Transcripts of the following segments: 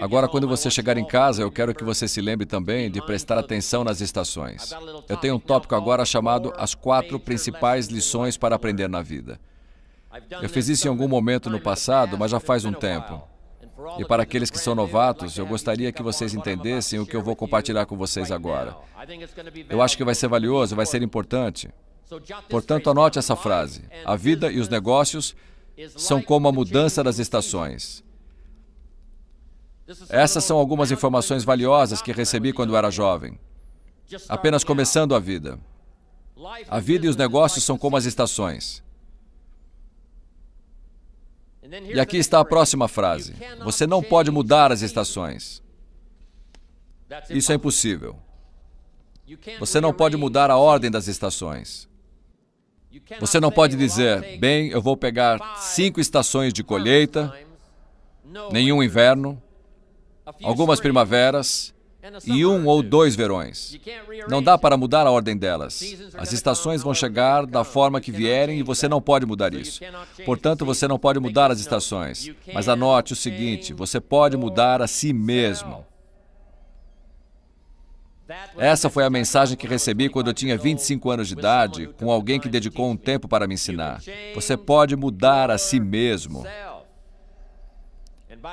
Agora, quando você chegar em casa, eu quero que você se lembre também de prestar atenção nas estações. Eu tenho um tópico agora chamado As Quatro Principais Lições para Aprender na Vida. Eu fiz isso em algum momento no passado, mas já faz um tempo. E para aqueles que são novatos, eu gostaria que vocês entendessem o que eu vou compartilhar com vocês agora. Eu acho que vai ser valioso, vai ser importante. Portanto, anote essa frase: A vida e os negócios são como a mudança das estações. Essas são algumas informações valiosas que recebi quando era jovem, apenas começando a vida. A vida e os negócios são como as estações. E aqui está a próxima frase: Você não pode mudar as estações. Isso é impossível. Você não pode mudar a ordem das estações. Você não pode dizer, bem, eu vou pegar cinco estações de colheita, nenhum inverno, algumas primaveras e um ou dois verões. Não dá para mudar a ordem delas. As estações vão chegar da forma que vierem e você não pode mudar isso. Portanto, você não pode mudar as estações. Mas anote o seguinte: você pode mudar a si mesmo. Essa foi a mensagem que recebi quando eu tinha 25 anos de idade, com alguém que dedicou um tempo para me ensinar. Você pode mudar a si mesmo.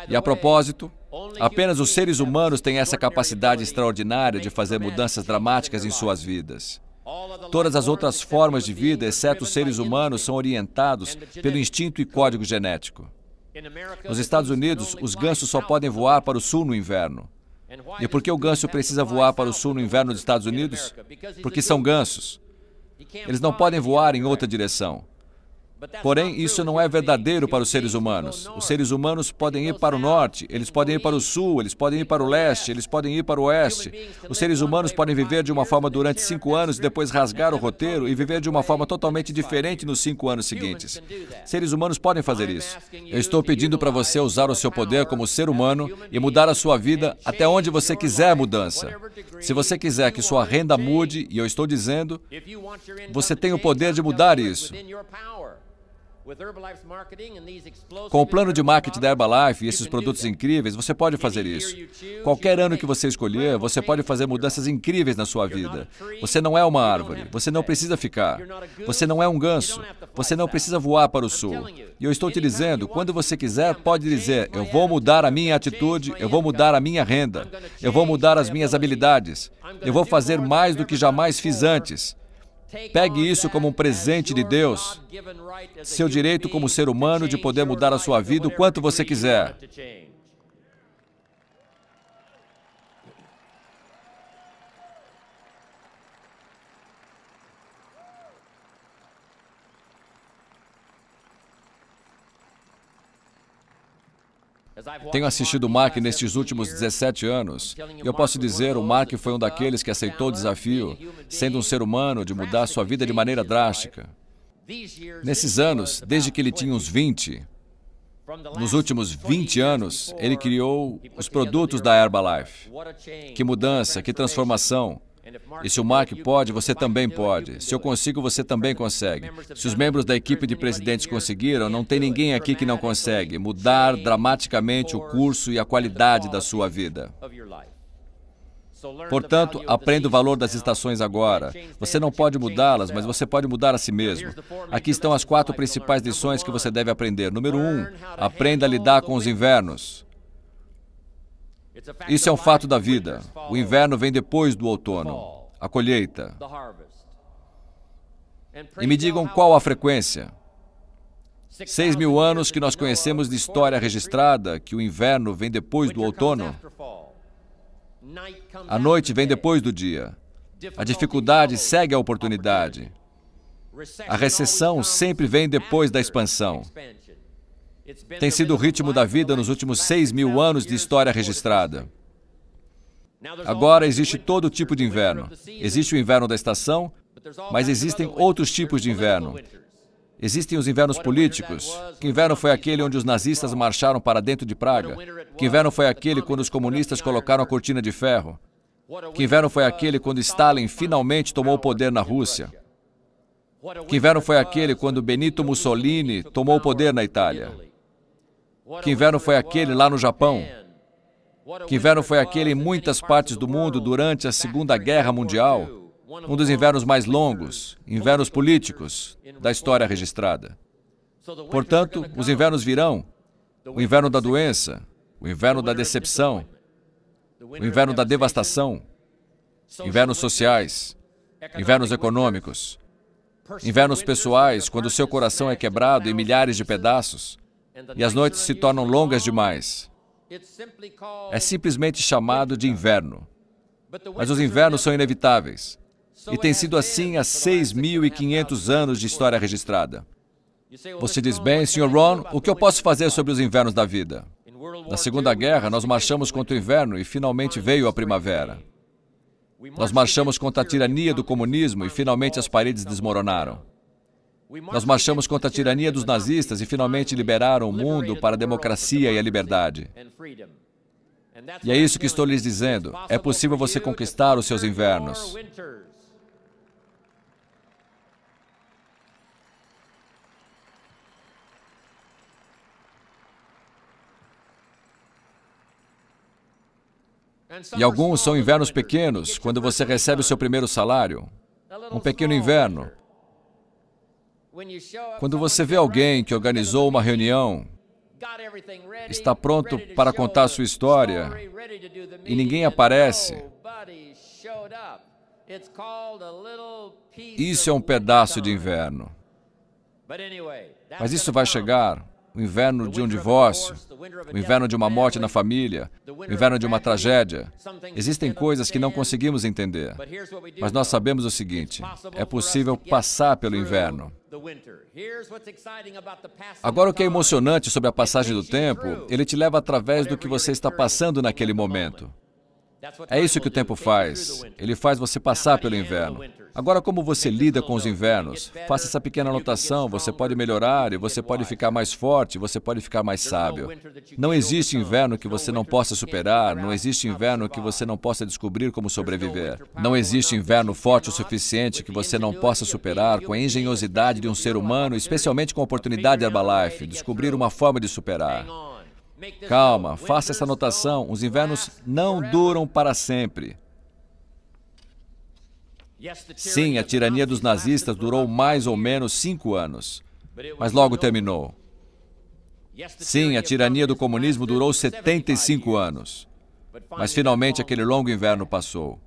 E a propósito, apenas os seres humanos têm essa capacidade extraordinária de fazer mudanças dramáticas em suas vidas. Todas as outras formas de vida, exceto os seres humanos, são orientados pelo instinto e código genético. Nos Estados Unidos, os gansos só podem voar para o sul no inverno. E por que o ganso precisa voar para o sul no inverno dos Estados Unidos? Porque são gansos. Eles não podem voar em outra direção. Porém, isso não é verdadeiro para os seres humanos. Os seres humanos podem ir para o norte, eles podem ir para o sul, eles podem ir para o leste, eles podem ir para o oeste. Os seres humanos podem viver de uma forma durante cinco anos e depois rasgar o roteiro e viver de uma forma totalmente diferente nos cinco anos seguintes. Seres humanos podem fazer isso. Eu estou pedindo para você usar o seu poder como ser humano e mudar a sua vida até onde você quiser mudança. Se você quiser que sua renda mude, e eu estou dizendo, você tem o poder de mudar isso. Com o plano de marketing da Herbalife e esses produtos incríveis, você pode fazer isso. Qualquer ano que você escolher, você pode fazer mudanças incríveis na sua vida. Você não é uma árvore, você não precisa ficar. Você não é um ganso, você não precisa voar para o sul. E eu estou te dizendo, quando você quiser, pode dizer: eu vou mudar a minha atitude, eu vou mudar a minha renda, eu vou mudar as minhas habilidades, eu vou fazer mais do que jamais fiz antes. Pegue isso como um presente de Deus, seu direito como ser humano de poder mudar a sua vida o quanto você quiser. Tenho assistido o Mark nestes últimos 17 anos eu posso dizer, o Mark foi um daqueles que aceitou o desafio, sendo um ser humano, de mudar sua vida de maneira drástica. Nesses anos, desde que ele tinha uns 20, nos últimos 20 anos, ele criou os produtos da Herbalife. Que mudança, que transformação. E se o Mark pode, você também pode. Se eu consigo, você também consegue. Se os membros da equipe de presidentes conseguiram, não tem ninguém aqui que não consegue mudar dramaticamente o curso e a qualidade da sua vida. Portanto, aprenda o valor das estações agora. Você não pode mudá-las, mas você pode mudar a si mesmo. Aqui estão as quatro principais lições que você deve aprender. Número um, aprenda a lidar com os invernos. Isso é um fato da vida. O inverno vem depois do outono, a colheita. E me digam qual a frequência. Seis mil anos que nós conhecemos de história registrada que o inverno vem depois do outono. A noite vem depois do dia. A dificuldade segue a oportunidade. A recessão sempre vem depois da expansão. Tem sido o ritmo da vida nos últimos seis mil anos de história registrada. Agora existe todo tipo de inverno. Existe o inverno da estação, mas existem outros tipos de inverno. Existem os invernos políticos. Que inverno foi aquele onde os nazistas marcharam para dentro de Praga? Que inverno foi aquele quando os comunistas colocaram a cortina de ferro? Que inverno foi aquele quando Stalin finalmente tomou o poder na Rússia? Que inverno foi aquele quando Benito Mussolini tomou o poder na Itália? Que inverno foi aquele lá no Japão? Que inverno foi aquele em muitas partes do mundo durante a Segunda Guerra Mundial? Um dos invernos mais longos, invernos políticos da história registrada. Portanto, os invernos virão: o inverno da doença, o inverno da decepção, o inverno da devastação, invernos sociais, invernos econômicos, invernos pessoais, quando seu coração é quebrado em milhares de pedaços e as noites se tornam longas demais. É simplesmente chamado de inverno. Mas os invernos são inevitáveis. E tem sido assim há 6.500 anos de história registrada. Você diz, bem, Sr. Ron, o que eu posso fazer sobre os invernos da vida? Na Segunda Guerra, nós marchamos contra o inverno e finalmente veio a primavera. Nós marchamos contra a tirania do comunismo e finalmente as paredes desmoronaram. Nós marchamos contra a tirania dos nazistas e finalmente liberaram o mundo para a democracia e a liberdade. E é isso que estou lhes dizendo. É possível você conquistar os seus invernos. E alguns são invernos pequenos, quando você recebe o seu primeiro salário. Um pequeno inverno. Quando você vê alguém que organizou uma reunião, está pronto para contar sua história e ninguém aparece, isso é um pedaço de inverno. Mas isso vai chegar o inverno de um divórcio, o inverno de uma morte na família, o inverno de uma tragédia. Existem coisas que não conseguimos entender, mas nós sabemos o seguinte: é possível passar pelo inverno. Agora, o que é emocionante sobre a passagem do tempo, ele te leva através do que você está passando naquele momento. É isso que o tempo faz. Ele faz você passar pelo inverno. Agora, como você lida com os invernos? Faça essa pequena anotação. Você pode melhorar e você pode ficar mais forte, você pode ficar mais sábio. Não existe inverno que você não possa superar, não existe inverno que você não possa descobrir como sobreviver. Não existe inverno forte o suficiente que você não possa superar com a engenhosidade de um ser humano, especialmente com a oportunidade Herbalife, descobrir uma forma de superar. Calma, faça essa anotação. Os invernos não duram para sempre. Sim, a tirania dos nazistas durou mais ou menos cinco anos, mas logo terminou. Sim, a tirania do comunismo durou 75 anos, mas finalmente aquele longo inverno passou.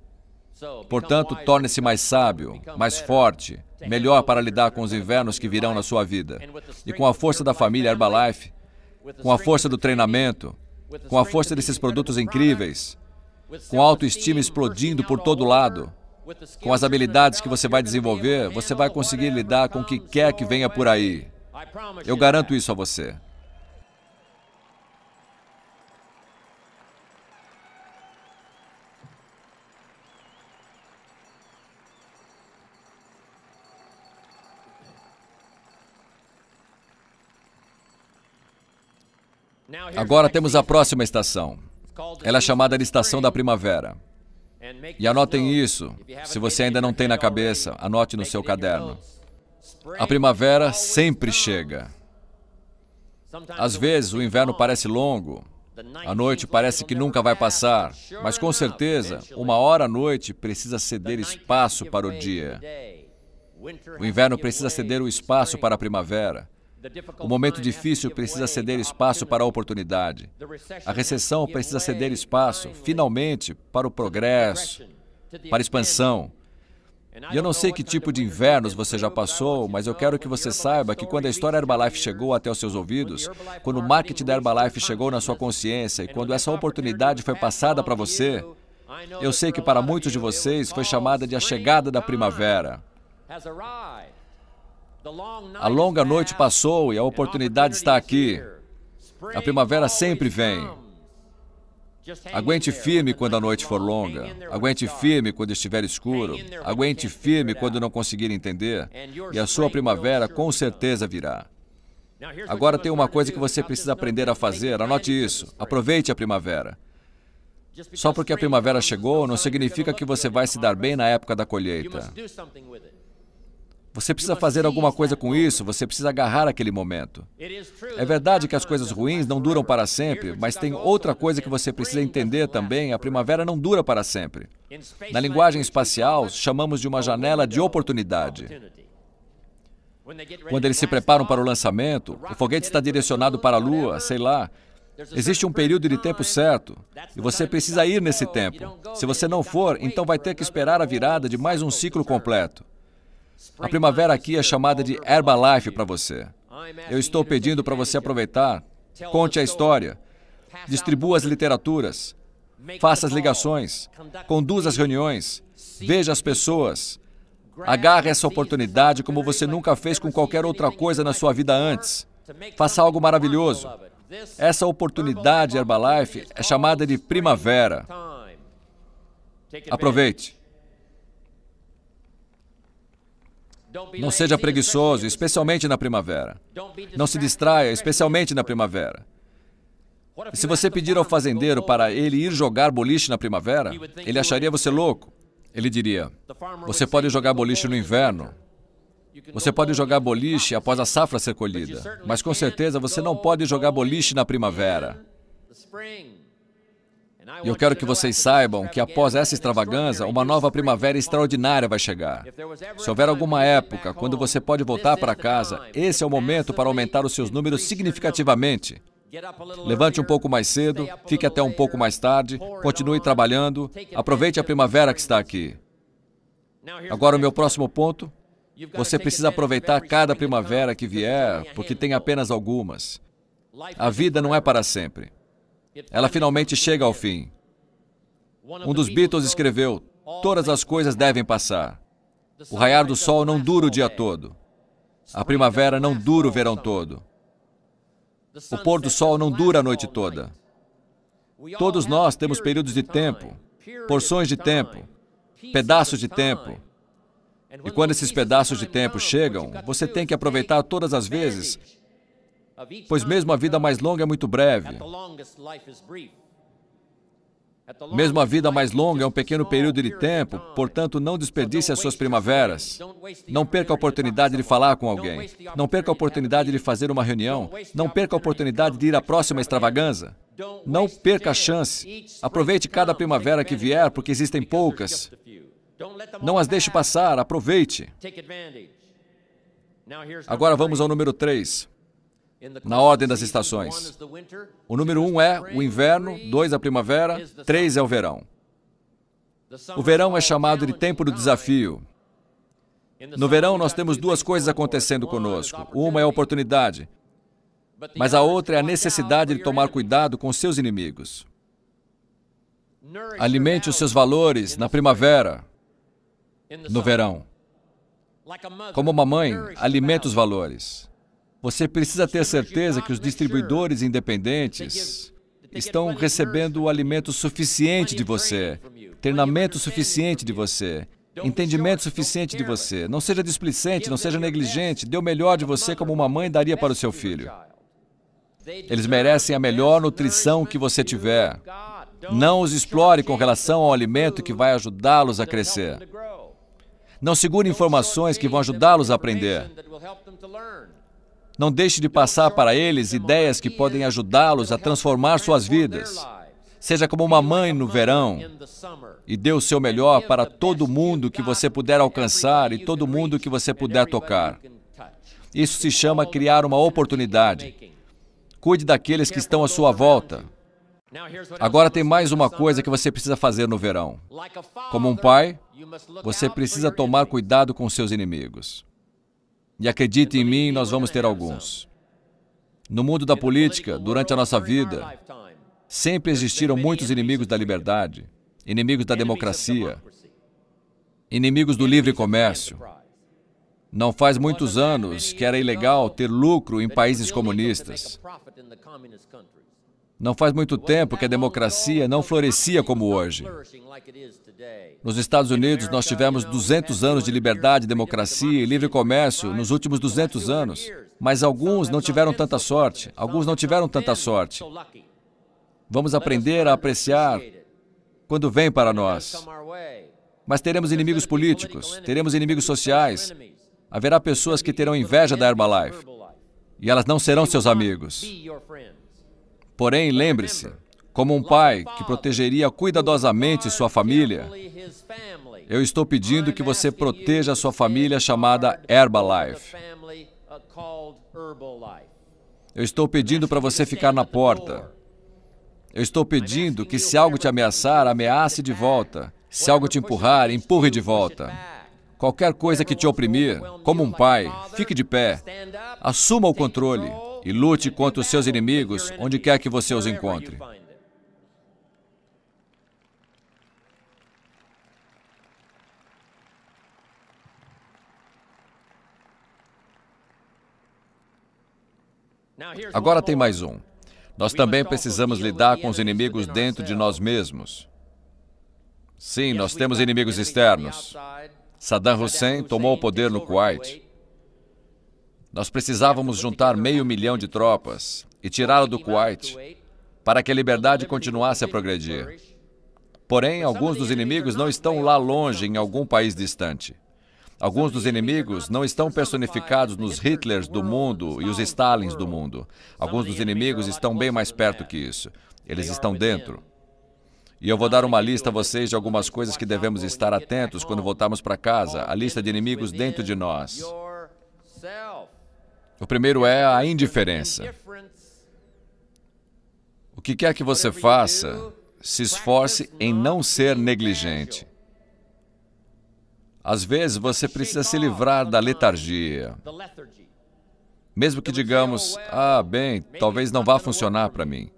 Portanto, torne-se mais sábio, mais forte, melhor para lidar com os invernos que virão na sua vida. E com a força da família Herbalife, com a força do treinamento, com a força desses produtos incríveis, com a autoestima explodindo por todo lado, com as habilidades que você vai desenvolver, você vai conseguir lidar com o que quer que venha por aí. Eu garanto isso a você. Agora temos a próxima estação. Ela é chamada de estação da primavera. E anotem isso, se você ainda não tem na cabeça, anote no seu caderno. A primavera sempre chega. Às vezes o inverno parece longo, a noite parece que nunca vai passar, mas com certeza, uma hora à noite precisa ceder espaço para o dia. O inverno precisa ceder o espaço para a primavera. O momento difícil precisa ceder espaço para a oportunidade. A recessão precisa ceder espaço, finalmente, para o progresso, para a expansão. E eu não sei que tipo de invernos você já passou, mas eu quero que você saiba que quando a história Herbalife chegou até os seus ouvidos, quando o marketing da Herbalife chegou na sua consciência e quando essa oportunidade foi passada para você, eu sei que para muitos de vocês foi chamada de a chegada da primavera. A longa noite passou e a oportunidade está aqui. A primavera sempre vem. Aguente firme quando a noite for longa. Aguente firme quando estiver escuro. Aguente firme quando não conseguir entender. E a sua primavera com certeza virá. Agora tem uma coisa que você precisa aprender a fazer. Anote isso. Aproveite a primavera. Só porque a primavera chegou não significa que você vai se dar bem na época da colheita. Você precisa fazer alguma coisa com isso, você precisa agarrar aquele momento. É verdade que as coisas ruins não duram para sempre, mas tem outra coisa que você precisa entender também: a primavera não dura para sempre. Na linguagem espacial, chamamos de uma janela de oportunidade. Quando eles se preparam para o lançamento, o foguete está direcionado para a Lua, sei lá. Existe um período de tempo certo e você precisa ir nesse tempo. Se você não for, então vai ter que esperar a virada de mais um ciclo completo. A primavera aqui é chamada de Herbalife para você. Eu estou pedindo para você aproveitar, conte a história, distribua as literaturas, faça as ligações, conduza as reuniões, veja as pessoas, agarre essa oportunidade como você nunca fez com qualquer outra coisa na sua vida antes. Faça algo maravilhoso. Essa oportunidade Herbalife é chamada de primavera. Aproveite. Não seja preguiçoso, especialmente na primavera. Não se distraia, especialmente na primavera. E se você pedir ao fazendeiro para ele ir jogar boliche na primavera, ele acharia você louco. Ele diria: Você pode jogar boliche no inverno. Você pode jogar boliche após a safra ser colhida, mas com certeza você não pode jogar boliche na primavera. E eu quero que vocês saibam que após essa extravagância, uma nova primavera extraordinária vai chegar. Se houver alguma época quando você pode voltar para casa, esse é o momento para aumentar os seus números significativamente. Levante um pouco mais cedo, fique até um pouco mais tarde, continue trabalhando, aproveite a primavera que está aqui. Agora, o meu próximo ponto. Você precisa aproveitar cada primavera que vier, porque tem apenas algumas. A vida não é para sempre. Ela finalmente chega ao fim. Um dos Beatles escreveu: Todas as coisas devem passar. O raiar do sol não dura o dia todo. A primavera não dura o verão todo. O pôr do sol não dura a noite toda. Todos nós temos períodos de tempo, porções de tempo, pedaços de tempo. E quando esses pedaços de tempo chegam, você tem que aproveitar todas as vezes pois mesmo a vida mais longa é muito breve. Mesmo a vida mais longa é um pequeno período de tempo, portanto, não desperdice as suas primaveras. Não perca a oportunidade de falar com alguém. Não perca a oportunidade de fazer uma reunião. Não perca a oportunidade de ir à próxima extravaganza. Não perca a chance. Aproveite cada primavera que vier, porque existem poucas. Não as deixe passar, aproveite. Agora vamos ao número 3 na ordem das estações. O número um é o inverno, dois a primavera, três é o verão. O verão é chamado de tempo do desafio. No verão, nós temos duas coisas acontecendo conosco. Uma é a oportunidade, mas a outra é a necessidade de tomar cuidado com seus inimigos. Alimente os seus valores na primavera, no verão. Como uma mãe, alimente os valores. Você precisa ter certeza que os distribuidores independentes estão recebendo o alimento suficiente de você, treinamento suficiente de você, entendimento suficiente de você. Não seja displicente, não seja negligente, dê o melhor de você como uma mãe daria para o seu filho. Eles merecem a melhor nutrição que você tiver. Não os explore com relação ao alimento que vai ajudá-los a crescer. Não segure informações que vão ajudá-los a aprender. Não deixe de passar para eles ideias que podem ajudá-los a transformar suas vidas. Seja como uma mãe no verão e dê o seu melhor para todo mundo que você puder alcançar e todo mundo que você puder tocar. Isso se chama criar uma oportunidade. Cuide daqueles que estão à sua volta. Agora tem mais uma coisa que você precisa fazer no verão. Como um pai, você precisa tomar cuidado com seus inimigos. E acredite em mim, nós vamos ter alguns. No mundo da política, durante a nossa vida, sempre existiram muitos inimigos da liberdade, inimigos da democracia, inimigos do livre comércio. Não faz muitos anos que era ilegal ter lucro em países comunistas. Não faz muito tempo que a democracia não florescia como hoje. Nos Estados Unidos, nós tivemos 200 anos de liberdade, democracia e livre comércio nos últimos 200 anos, mas alguns não tiveram tanta sorte. Alguns não tiveram tanta sorte. Vamos aprender a apreciar quando vem para nós. Mas teremos inimigos políticos, teremos inimigos sociais, Haverá pessoas que terão inveja da Herbalife e elas não serão seus amigos. Porém, lembre-se, como um pai que protegeria cuidadosamente sua família, eu estou pedindo que você proteja a sua família chamada Herbalife. Eu estou pedindo para você ficar na porta. Eu estou pedindo que se algo te ameaçar, ameace de volta. Se algo te empurrar, empurre de volta. Qualquer coisa que te oprimir, como um pai, fique de pé. Assuma o controle e lute contra os seus inimigos onde quer que você os encontre. Agora tem mais um. Nós também precisamos lidar com os inimigos dentro de nós mesmos. Sim, nós temos inimigos externos. Saddam Hussein tomou o poder no Kuwait. Nós precisávamos juntar meio milhão de tropas e tirá-lo do Kuwait para que a liberdade continuasse a progredir. Porém, alguns dos inimigos não estão lá longe, em algum país distante. Alguns dos inimigos não estão personificados nos Hitlers do mundo e os Stalins do mundo. Alguns dos inimigos estão bem mais perto que isso. Eles estão dentro. E eu vou dar uma lista a vocês de algumas coisas que devemos estar atentos quando voltarmos para casa, a lista de inimigos dentro de nós. O primeiro é a indiferença. O que quer que você faça, se esforce em não ser negligente. Às vezes você precisa se livrar da letargia. Mesmo que digamos, ah, bem, talvez não vá funcionar para mim.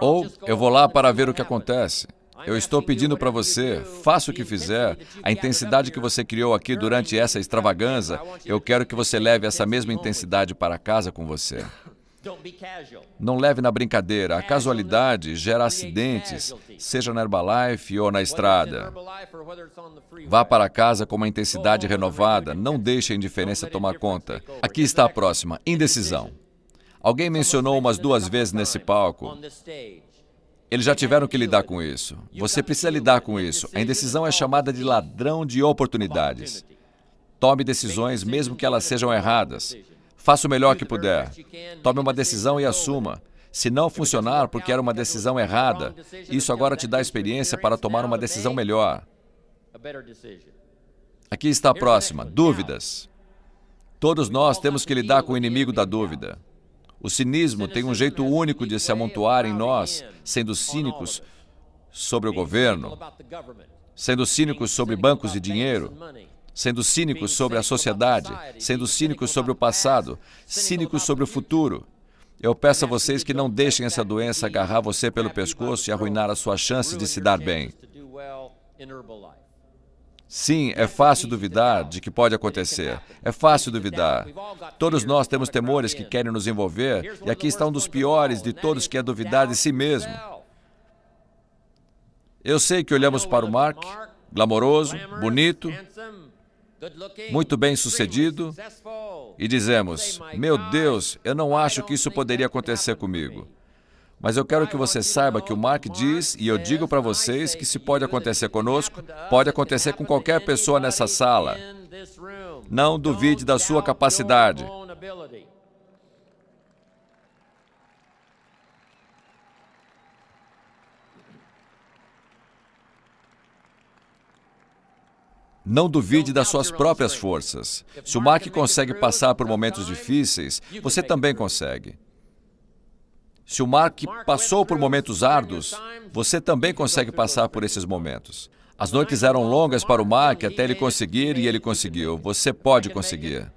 Ou eu vou lá para ver o que acontece. Eu estou pedindo para você, faça o que fizer, a intensidade que você criou aqui durante essa extravaganza, eu quero que você leve essa mesma intensidade para casa com você. Não leve na brincadeira. A casualidade gera acidentes, seja na Herbalife ou na estrada. Vá para casa com uma intensidade renovada. Não deixe a indiferença tomar conta. Aqui está a próxima: indecisão. Alguém mencionou umas duas vezes nesse palco. Eles já tiveram que lidar com isso. Você precisa lidar com isso. A indecisão é chamada de ladrão de oportunidades. Tome decisões, mesmo que elas sejam erradas. Faça o melhor que puder. Tome uma decisão e assuma. Se não funcionar porque era uma decisão errada, isso agora te dá experiência para tomar uma decisão melhor. Aqui está a próxima: dúvidas. Todos nós temos que lidar com o inimigo da dúvida. O cinismo tem um jeito único de se amontoar em nós, sendo cínicos sobre o governo, sendo cínicos sobre bancos e dinheiro, sendo cínicos sobre a sociedade, sendo cínicos sobre o passado, cínicos sobre o futuro. Eu peço a vocês que não deixem essa doença agarrar você pelo pescoço e arruinar as suas chances de se dar bem. Sim, é fácil duvidar de que pode acontecer. É fácil duvidar. Todos nós temos temores que querem nos envolver, e aqui está um dos piores de todos, que é duvidar de si mesmo. Eu sei que olhamos para o Mark, glamouroso, bonito, muito bem sucedido, e dizemos: Meu Deus, eu não acho que isso poderia acontecer comigo. Mas eu quero que você saiba que o Mark diz, e eu digo para vocês, que se pode acontecer conosco, pode acontecer com qualquer pessoa nessa sala. Não duvide da sua capacidade. Não duvide das suas próprias forças. Se o Mark consegue passar por momentos difíceis, você também consegue. Se o Mark passou por momentos árduos, você também consegue passar por esses momentos. As noites eram longas para o Mark até ele conseguir e ele conseguiu. Você pode conseguir.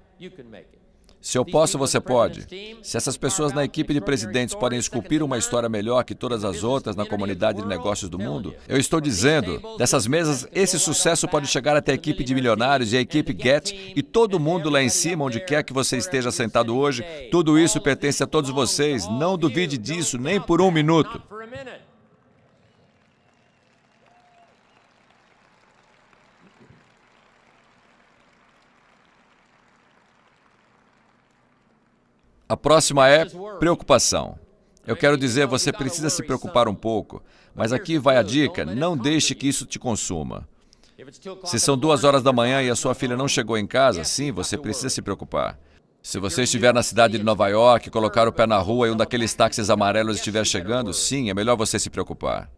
Se eu posso, você pode. Se essas pessoas na equipe de presidentes podem esculpir uma história melhor que todas as outras na comunidade de negócios do mundo, eu estou dizendo, dessas mesas, esse sucesso pode chegar até a equipe de milionários e a equipe Get e todo mundo lá em cima, onde quer que você esteja sentado hoje, tudo isso pertence a todos vocês. Não duvide disso nem por um minuto. A próxima é preocupação. Eu quero dizer, você precisa se preocupar um pouco, mas aqui vai a dica: não deixe que isso te consuma. Se são duas horas da manhã e a sua filha não chegou em casa, sim, você precisa se preocupar. Se você estiver na cidade de Nova York, colocar o pé na rua e um daqueles táxis amarelos estiver chegando, sim, é melhor você se preocupar.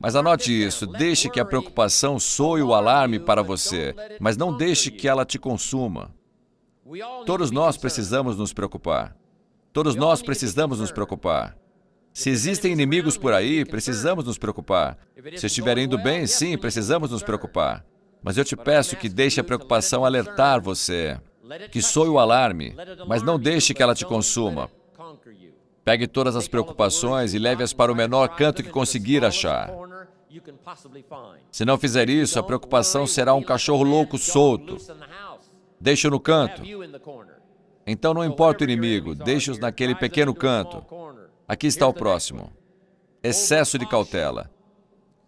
Mas anote isso, deixe que a preocupação soe o alarme para você, mas não deixe que ela te consuma. Todos nós precisamos nos preocupar. Todos nós precisamos nos preocupar. Se existem inimigos por aí, precisamos nos preocupar. Se estiver indo bem, sim, precisamos nos preocupar. Mas eu te peço que deixe a preocupação alertar você, que soe o alarme, mas não deixe que ela te consuma. Pegue todas as preocupações e leve-as para o menor canto que conseguir achar. Se não fizer isso, a preocupação será um cachorro louco solto. Deixe-o no canto. Então não importa o inimigo, deixe-os naquele pequeno canto. Aqui está o próximo. Excesso de cautela.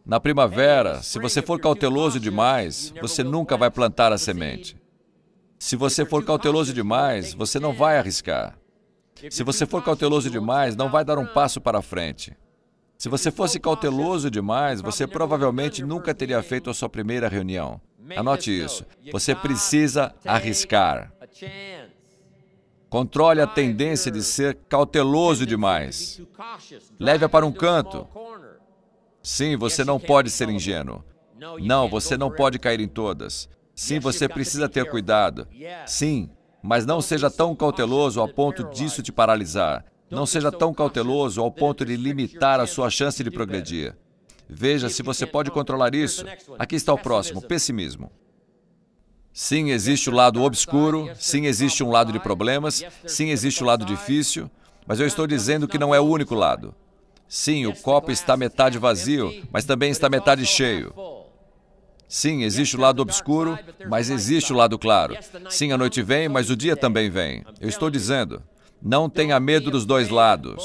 Na primavera, se você for cauteloso demais, você nunca vai plantar a semente. Se você for cauteloso demais, você não vai arriscar. Se você for cauteloso demais, não vai dar um passo para frente. Se você fosse cauteloso demais, você provavelmente nunca teria feito a sua primeira reunião. Anote isso. Você precisa arriscar. Controle a tendência de ser cauteloso demais. Leve-a para um canto. Sim, você não pode ser ingênuo. Não, você não pode cair em todas. Sim, você precisa ter cuidado. Sim, mas não seja tão cauteloso ao ponto disso te paralisar. Não seja tão cauteloso ao ponto de limitar a sua chance de progredir. Veja se você pode controlar isso. Aqui está o próximo: pessimismo. Sim, existe o lado obscuro, sim, existe um lado de problemas, sim, existe o lado difícil, mas eu estou dizendo que não é o único lado. Sim, o copo está metade vazio, mas também está metade cheio. Sim, existe o lado obscuro, mas existe o lado claro. Sim, a noite vem, mas o dia também vem. Eu estou dizendo, não tenha medo dos dois lados,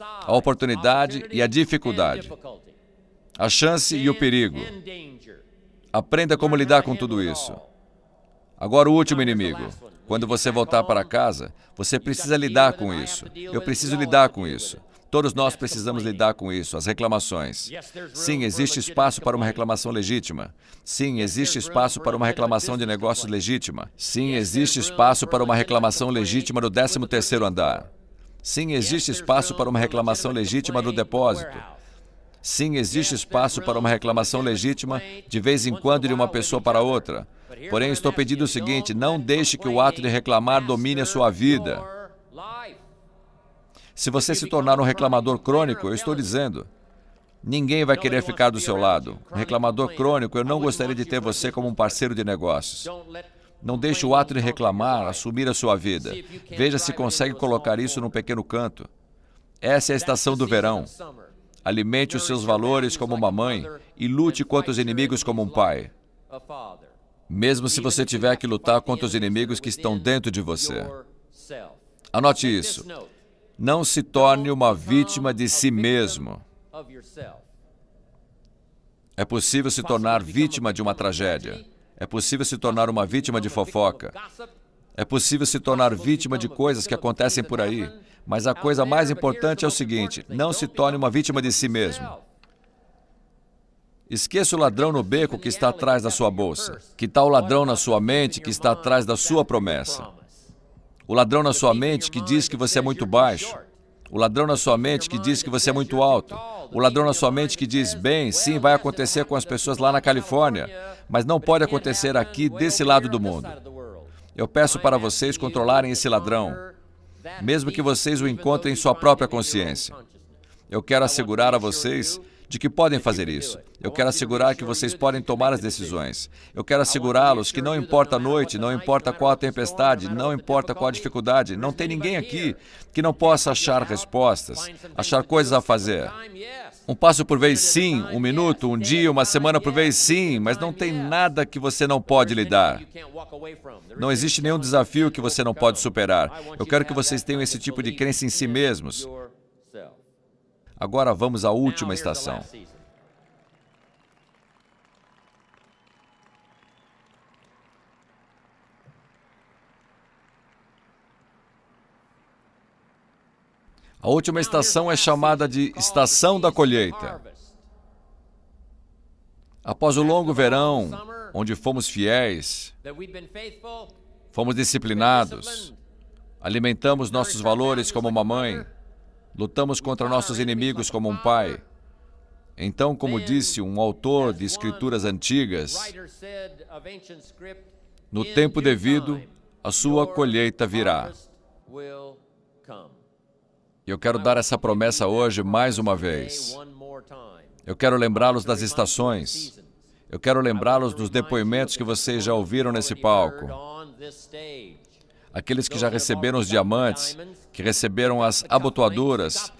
a oportunidade e a dificuldade, a chance e o perigo. Aprenda como lidar com tudo isso. Agora, o último inimigo. Quando você voltar para casa, você precisa lidar com isso. Eu preciso lidar com isso. Todos nós precisamos lidar com isso, as reclamações. Sim, existe espaço para uma reclamação legítima. Sim, existe espaço para uma reclamação de negócios legítima. Sim, existe espaço para uma reclamação legítima no 13º andar. Sim, existe espaço para uma reclamação legítima do depósito. Sim, existe espaço para uma reclamação legítima de vez em quando de uma pessoa para outra. Porém, estou pedindo o seguinte: não deixe que o ato de reclamar domine a sua vida. Se você se tornar um reclamador crônico, eu estou dizendo, ninguém vai querer ficar do seu lado. Reclamador crônico, eu não gostaria de ter você como um parceiro de negócios. Não deixe o ato de reclamar assumir a sua vida. Veja se consegue colocar isso num pequeno canto. Essa é a estação do verão. Alimente os seus valores como uma mãe e lute contra os inimigos como um pai mesmo se você tiver que lutar contra os inimigos que estão dentro de você. Anote isso. Não se torne uma vítima de si mesmo. É possível se tornar vítima de uma tragédia. É possível se tornar uma vítima de fofoca. É possível se tornar vítima de coisas que acontecem por aí. Mas a coisa mais importante é o seguinte: não se torne uma vítima de si mesmo. Esqueça o ladrão no beco que está atrás da sua bolsa. Que tal o ladrão na sua mente que está atrás da sua promessa? O ladrão na sua mente que diz que você é muito baixo. O ladrão na sua mente que diz que você é muito alto. O ladrão na sua mente que diz: bem, sim, vai acontecer com as pessoas lá na Califórnia, mas não pode acontecer aqui desse lado do mundo. Eu peço para vocês controlarem esse ladrão, mesmo que vocês o encontrem em sua própria consciência. Eu quero assegurar a vocês de que podem fazer isso. Eu quero assegurar que vocês podem tomar as decisões. Eu quero assegurá-los que não importa a noite, não importa qual a tempestade, não importa qual a dificuldade, não tem ninguém aqui que não possa achar respostas, achar coisas a fazer. Um passo por vez, sim. Um minuto, um dia, uma semana por vez, sim. Mas não tem nada que você não pode lidar. Não existe nenhum desafio que você não pode superar. Eu quero que vocês tenham esse tipo de crença em si mesmos. Agora vamos à última estação. A última estação é chamada de estação da colheita. Após o longo verão, onde fomos fiéis, fomos disciplinados, alimentamos nossos valores como uma mãe, lutamos contra nossos inimigos como um pai. Então, como disse um autor de escrituras antigas, no tempo devido, a sua colheita virá. E eu quero dar essa promessa hoje mais uma vez. Eu quero lembrá-los das estações. Eu quero lembrá-los dos depoimentos que vocês já ouviram nesse palco. Aqueles que já receberam os diamantes, que receberam as abotoaduras,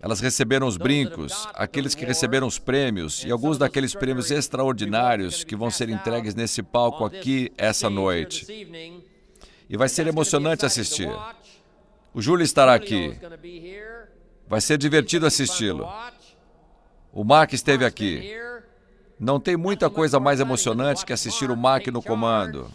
elas receberam os brincos, aqueles que receberam os prêmios e alguns daqueles prêmios extraordinários que vão ser entregues nesse palco aqui essa noite. E vai ser emocionante assistir. O Júlio estará aqui. Vai ser divertido assisti-lo. O Mark esteve aqui. Não tem muita coisa mais emocionante que assistir o Mark no comando.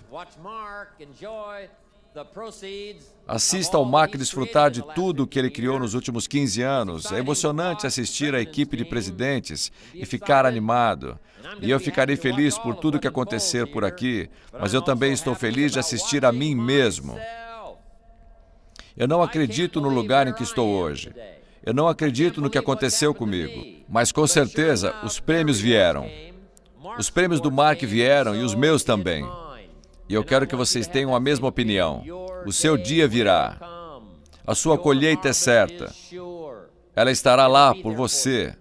Assista ao Mac desfrutar de tudo o que ele criou nos últimos 15 anos. É emocionante assistir a equipe de presidentes e ficar animado. E eu ficarei feliz por tudo que acontecer por aqui, mas eu também estou feliz de assistir a mim mesmo. Eu não acredito no lugar em que estou hoje. Eu não acredito no que aconteceu comigo. Mas com certeza os prêmios vieram. Os prêmios do Mark vieram e os meus também. E eu quero que vocês tenham a mesma opinião. O seu dia virá. A sua colheita é certa. Ela estará lá por você.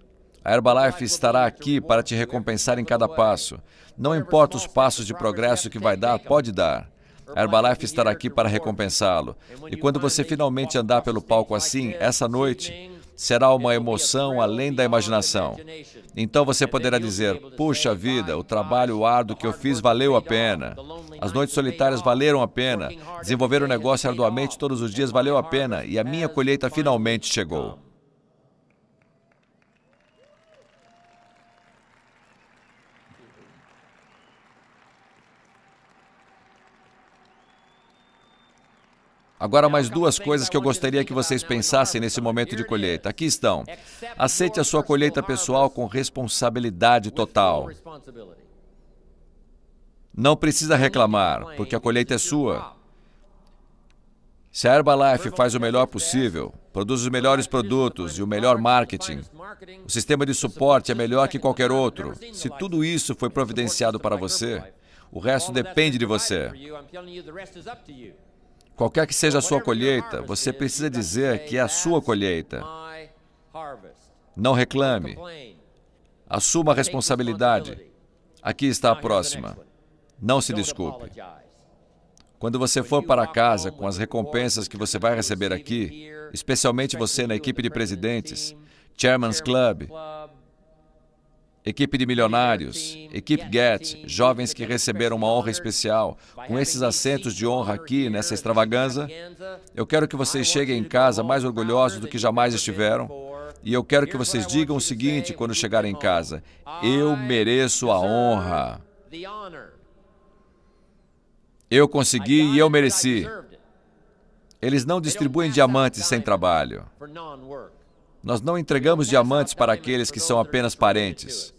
A Herbalife estará aqui para te recompensar em cada passo. Não importa os passos de progresso que vai dar, pode dar. A Herbalife estará aqui para recompensá-lo. E quando você finalmente andar pelo palco assim, essa noite, será uma emoção além da imaginação. Então você poderá dizer: puxa vida, o trabalho árduo que eu fiz valeu a pena. As noites solitárias valeram a pena. Desenvolver o negócio arduamente todos os dias valeu a pena. E a minha colheita finalmente chegou. Agora, mais duas coisas que eu gostaria que vocês pensassem nesse momento de colheita. Aqui estão. Aceite a sua colheita pessoal com responsabilidade total. Não precisa reclamar, porque a colheita é sua. Se a Herbalife faz o melhor possível, produz os melhores produtos e o melhor marketing, o sistema de suporte é melhor que qualquer outro. Se tudo isso foi providenciado para você, o resto depende de você. Qualquer que seja a sua colheita, você precisa dizer que é a sua colheita. Não reclame. Assuma a responsabilidade. Aqui está a próxima. Não se desculpe. Quando você for para casa com as recompensas que você vai receber aqui, especialmente você na equipe de presidentes, Chairman's Club, equipe de milionários, equipe Get, jovens que receberam uma honra especial, com esses assentos de honra aqui nessa extravaganza, eu quero que vocês cheguem em casa mais orgulhosos do que jamais estiveram. E eu quero que vocês digam o seguinte quando chegarem em casa: Eu mereço a honra. Eu consegui e eu mereci. Eles não distribuem diamantes sem trabalho. Nós não entregamos diamantes para aqueles que são apenas parentes.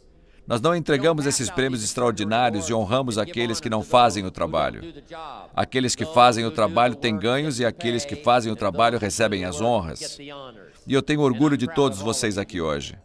Nós não entregamos esses prêmios extraordinários e honramos aqueles que não fazem o trabalho. Aqueles que fazem o trabalho têm ganhos e aqueles que fazem o trabalho recebem as honras. E eu tenho orgulho de todos vocês aqui hoje.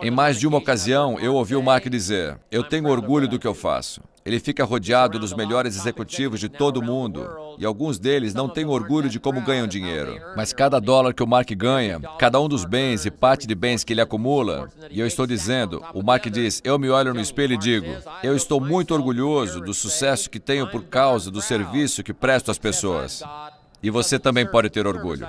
Em mais de uma ocasião, eu ouvi o Mark dizer: Eu tenho orgulho do que eu faço. Ele fica rodeado dos melhores executivos de todo o mundo e alguns deles não têm orgulho de como ganham dinheiro. Mas cada dólar que o Mark ganha, cada um dos bens e parte de bens que ele acumula, e eu estou dizendo, o Mark diz: Eu me olho no espelho e digo: Eu estou muito orgulhoso do sucesso que tenho por causa do serviço que presto às pessoas. E você também pode ter orgulho.